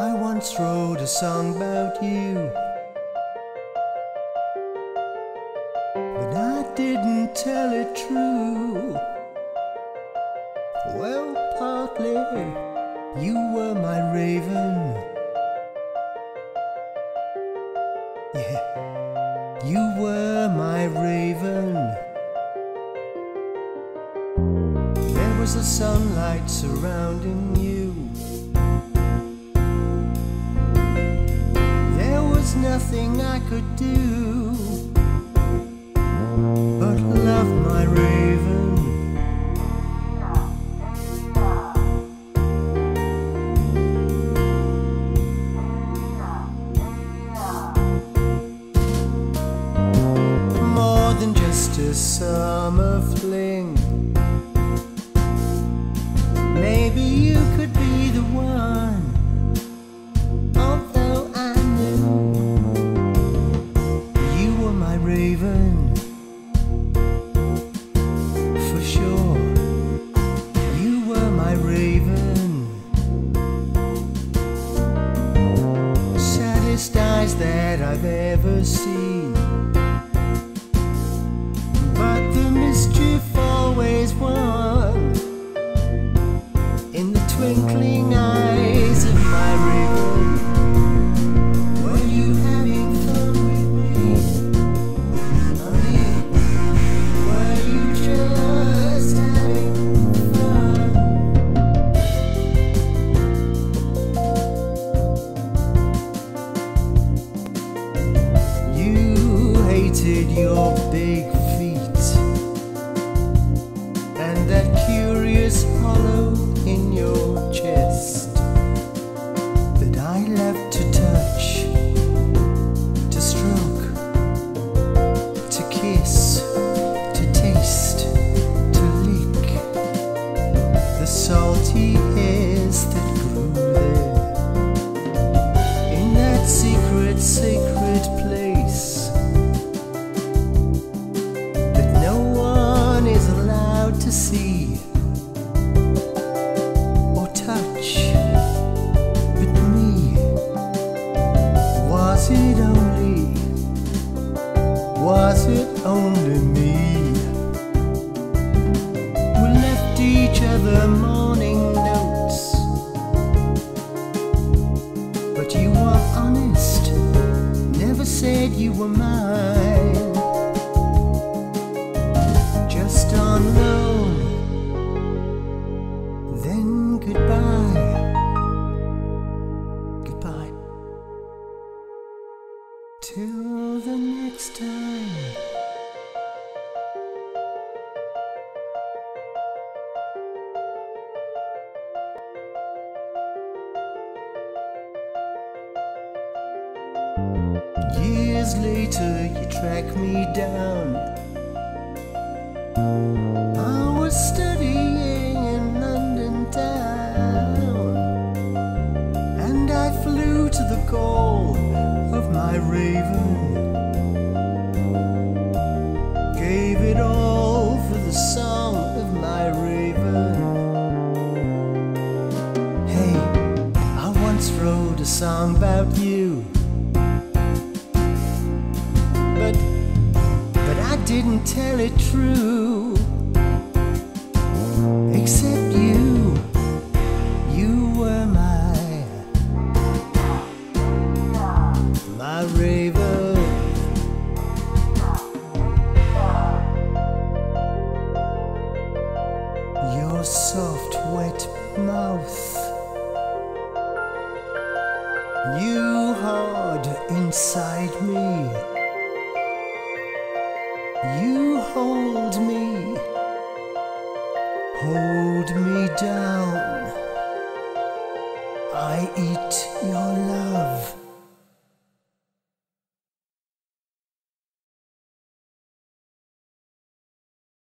I once wrote a song about you. But I didn't tell it true. Well, partly you were my raven. Yeah, you were my raven. There was a sunlight surrounding you. Nothing I could do but love my raven. More than just a summer fling. I've ever seen. But the mischief always won in the twinkling see or touch but me. Was it only, was it only me? We left each other morning notes. But you were honest, never said you were mine. Till the next time. Years later, you track me down. I a song about you. But but I didn't tell it true. Except you, you were my my raven. Your soft, wet mouth. You hold me, hold me down. I eat your love.